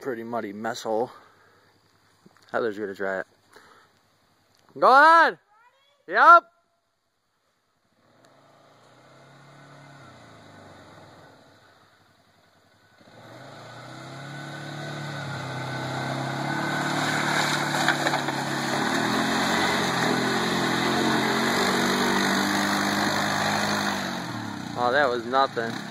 pretty muddy mess hole. Heather's gonna try it. Go ahead. Yep! Oh, that was nothing.